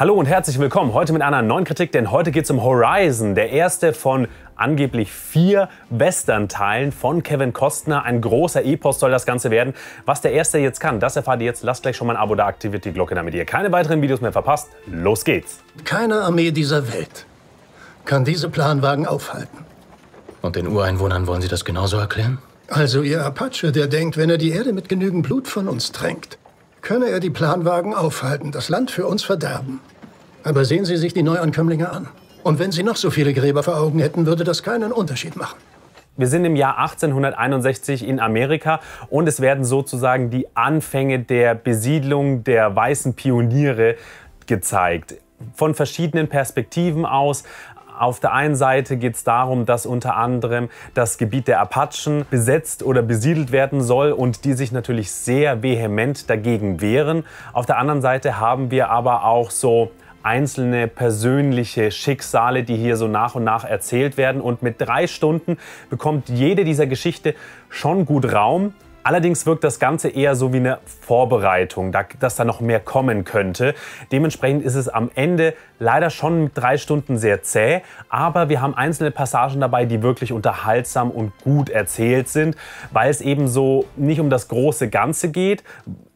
Hallo und herzlich willkommen heute mit einer neuen Kritik, denn heute geht es um Horizon, der erste von angeblich vier Western-Teilen von Kevin Costner. Ein großer Epos soll das Ganze werden. Was der erste jetzt kann, das erfahrt ihr jetzt. Lasst gleich schon mal ein Abo da, aktiviert die Glocke, damit ihr keine weiteren Videos mehr verpasst. Los geht's! Keine Armee dieser Welt kann diese Planwagen aufhalten. Und den Ureinwohnern wollen Sie das genauso erklären? Also Ihr Apache, der denkt, wenn er die Erde mit genügend Blut von uns tränkt, könne er die Planwagen aufhalten, das Land für uns verderben. Aber sehen Sie sich die Neuankömmlinge an. Und wenn Sie noch so viele Gräber vor Augen hätten, würde das keinen Unterschied machen. Wir sind im Jahr 1861 in Amerika und es werden sozusagen die Anfänge der Besiedlung der weißen Pioniere gezeigt. Von verschiedenen Perspektiven aus. Auf der einen Seite geht es darum, dass unter anderem das Gebiet der Apachen besetzt oder besiedelt werden soll und die sich natürlich sehr vehement dagegen wehren. Auf der anderen Seite haben wir aber auch so einzelne persönliche Schicksale, die hier so nach und nach erzählt werden. Und mit drei Stunden bekommt jede dieser Geschichte schon gut Raum. Allerdings wirkt das Ganze eher so wie eine Vorbereitung, dass da noch mehr kommen könnte. Dementsprechend ist es am Ende leider schon mit drei Stunden sehr zäh, aber wir haben einzelne Passagen dabei, die wirklich unterhaltsam und gut erzählt sind, weil es eben so nicht um das große Ganze geht,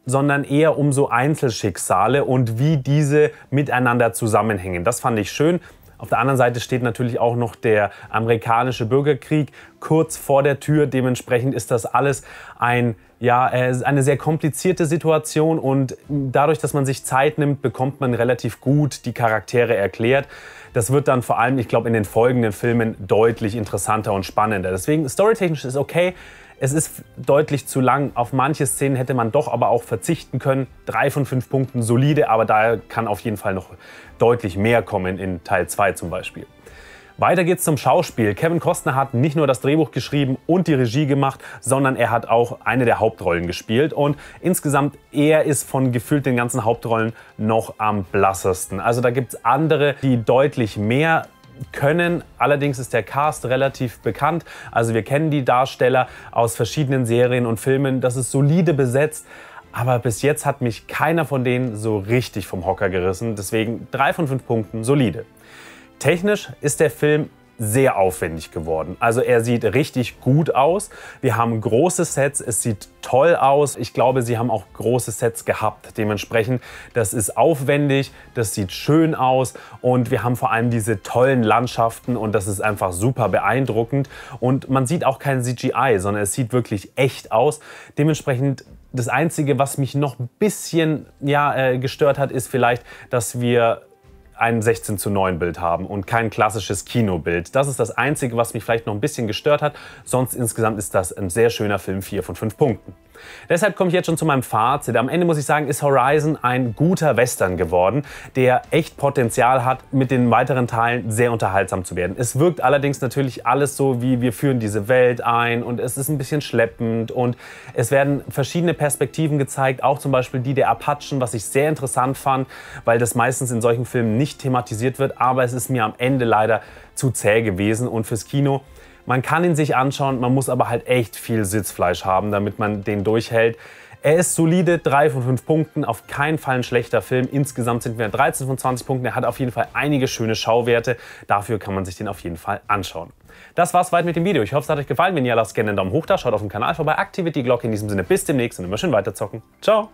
sondern eher um so Einzelschicksale und wie diese miteinander zusammenhängen. Das fand ich schön. Auf der anderen Seite steht natürlich auch noch der amerikanische Bürgerkrieg kurz vor der Tür. Dementsprechend ist das alles ein, ja, äh, eine sehr komplizierte Situation und dadurch, dass man sich Zeit nimmt, bekommt man relativ gut die Charaktere erklärt. Das wird dann vor allem, ich glaube, in den folgenden Filmen deutlich interessanter und spannender. Deswegen storytechnisch ist okay. Es ist deutlich zu lang. Auf manche Szenen hätte man doch aber auch verzichten können. Drei von fünf Punkten solide, aber da kann auf jeden Fall noch deutlich mehr kommen in Teil 2 zum Beispiel. Weiter geht's zum Schauspiel. Kevin Costner hat nicht nur das Drehbuch geschrieben und die Regie gemacht, sondern er hat auch eine der Hauptrollen gespielt. Und insgesamt, er ist von gefühlt den ganzen Hauptrollen noch am blassesten. Also da gibt's andere, die deutlich mehr können. Allerdings ist der Cast relativ bekannt. Also wir kennen die Darsteller aus verschiedenen Serien und Filmen. Das ist solide besetzt. Aber bis jetzt hat mich keiner von denen so richtig vom Hocker gerissen. Deswegen drei von fünf Punkten solide. Technisch ist der Film sehr aufwendig geworden. Also er sieht richtig gut aus. Wir haben große Sets, es sieht toll aus. Ich glaube, sie haben auch große Sets gehabt. Dementsprechend, das ist aufwendig, das sieht schön aus und wir haben vor allem diese tollen Landschaften und das ist einfach super beeindruckend. Und man sieht auch kein CGI, sondern es sieht wirklich echt aus. Dementsprechend das Einzige, was mich noch ein bisschen ja, äh, gestört hat, ist vielleicht, dass wir ein 16 zu 9 Bild haben und kein klassisches Kinobild. Das ist das Einzige, was mich vielleicht noch ein bisschen gestört hat. Sonst insgesamt ist das ein sehr schöner Film, 4 von 5 Punkten. Deshalb komme ich jetzt schon zu meinem Fazit. Am Ende muss ich sagen, ist Horizon ein guter Western geworden, der echt Potenzial hat, mit den weiteren Teilen sehr unterhaltsam zu werden. Es wirkt allerdings natürlich alles so, wie wir führen diese Welt ein und es ist ein bisschen schleppend und es werden verschiedene Perspektiven gezeigt, auch zum Beispiel die der Apachen, was ich sehr interessant fand, weil das meistens in solchen Filmen nicht thematisiert wird, aber es ist mir am Ende leider zu zäh gewesen und fürs Kino man kann ihn sich anschauen, man muss aber halt echt viel Sitzfleisch haben, damit man den durchhält. Er ist solide, 3 von 5 Punkten, auf keinen Fall ein schlechter Film. Insgesamt sind wir 13 von 20 Punkten. Er hat auf jeden Fall einige schöne Schauwerte. Dafür kann man sich den auf jeden Fall anschauen. Das war's weit mit dem Video. Ich hoffe, es hat euch gefallen. Wenn ja, lasst gerne einen Daumen hoch da, schaut auf dem Kanal vorbei, aktiviert die Glocke. In diesem Sinne, bis demnächst und immer schön weiterzocken. Ciao!